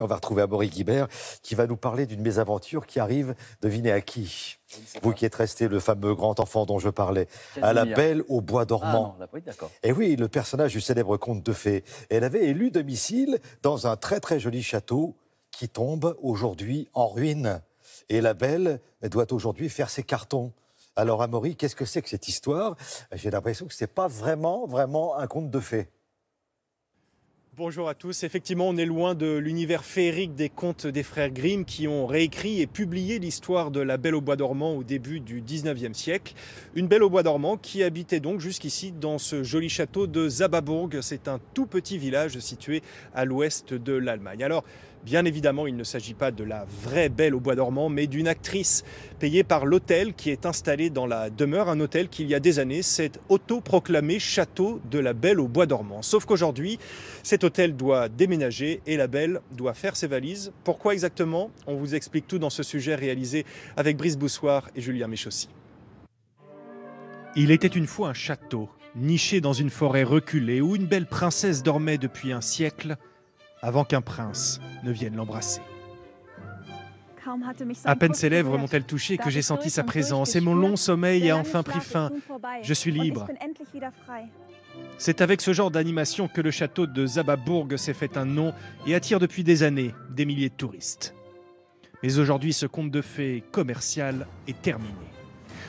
On va retrouver Amaury Guibert qui va nous parler d'une mésaventure qui arrive, devinez à qui Vous qui êtes resté le fameux grand enfant dont je parlais, à la Belle au Bois dormant. Ah, oui, d'accord. Et oui, le personnage du célèbre conte de fées. Elle avait élu domicile dans un très très joli château qui tombe aujourd'hui en ruine. Et la Belle doit aujourd'hui faire ses cartons. Alors Amaury, qu'est-ce que c'est que cette histoire? J'ai l'impression que ce n'est pas vraiment, vraiment un conte de fées. Bonjour à tous. Effectivement, on est loin de l'univers féerique des contes des frères Grimm qui ont réécrit et publié l'histoire de la Belle au Bois dormant au début du 19e siècle. Une Belle au Bois dormant qui habitait donc jusqu'ici dans ce joli château de Zababourg. C'est un tout petit village situé à l'ouest de l'Allemagne. Alors, Bien évidemment, il ne s'agit pas de la vraie Belle au Bois dormant, mais d'une actrice payée par l'hôtel qui est installé dans la demeure, un hôtel qui, il y a des années, s'est autoproclamé château de la Belle au Bois dormant. Sauf qu'aujourd'hui, cet hôtel doit déménager et la Belle doit faire ses valises. Pourquoi exactement? On vous explique tout dans ce sujet réalisé avec Brice Boussoir et Julien Méchossi. Il était une fois un château, niché dans une forêt reculée où une belle princesse dormait depuis un siècle avant qu'un prince ne vienne l'embrasser. À peine ses lèvres m'ont-elles touché que j'ai senti sa présence et mon long sommeil a enfin pris fin. Je suis libre. C'est avec ce genre d'animation que le château de Zababourg s'est fait un nom et attire depuis des années des milliers de touristes. Mais aujourd'hui, ce conte de fées commercial est terminé.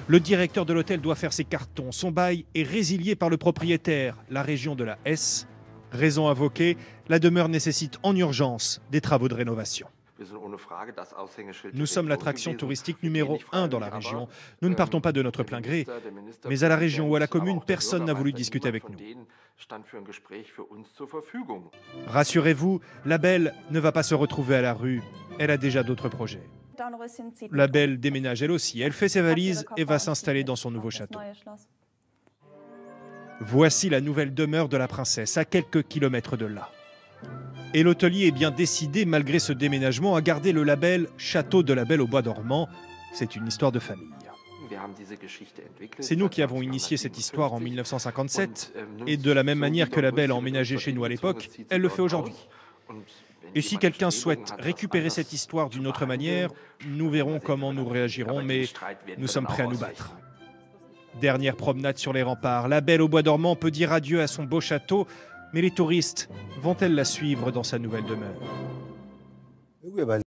Le directeur de l'hôtel doit faire ses cartons. Son bail est résilié par le propriétaire, la région de la Hesse, Raison invoquée, la demeure nécessite en urgence des travaux de rénovation. Nous sommes l'attraction touristique numéro un dans la région. Nous ne partons pas de notre plein gré, mais à la région ou à la commune, personne n'a voulu discuter avec nous. Rassurez-vous, la Belle ne va pas se retrouver à la rue, elle a déjà d'autres projets. La Belle déménage elle aussi, elle fait ses valises et va s'installer dans son nouveau château. Voici la nouvelle demeure de la princesse, à quelques kilomètres de là. Et l'hôtelier est bien décidé, malgré ce déménagement, à garder le label Château de la Belle au Bois dormant. C'est une histoire de famille. C'est nous qui avons initié cette histoire en 1957, et de la même manière que la Belle a emménagé chez nous à l'époque, elle le fait aujourd'hui. Et si quelqu'un souhaite récupérer cette histoire d'une autre manière, nous verrons comment nous réagirons, mais nous sommes prêts à nous battre. Dernière promenade sur les remparts. La belle au bois dormant peut dire adieu à son beau château, mais les touristes vont-elles la suivre dans sa nouvelle demeure?